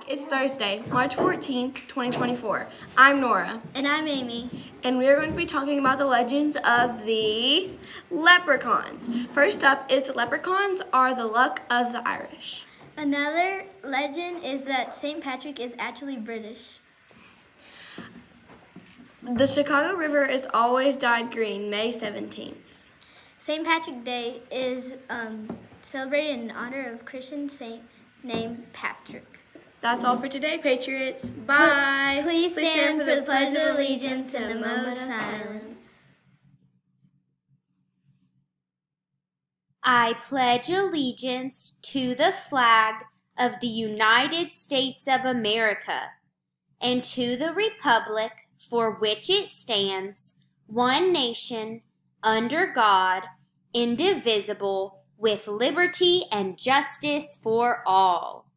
back. It's Thursday, March 14th, 2024. I'm Nora, And I'm Amy. and we are going to be talking about the legends of the leprechauns. First up is leprechauns are the luck of the Irish. Another legend is that St. Patrick is actually British. The Chicago River is always dyed green, May 17th. St. Patrick's Day is um, celebrated in honor of Christian saint named Patrick. That's all for today, Patriots. Bye. Please stand for the Pledge of Allegiance and the moment of silence. I pledge allegiance to the flag of the United States of America and to the republic for which it stands, one nation, under God, indivisible, with liberty and justice for all.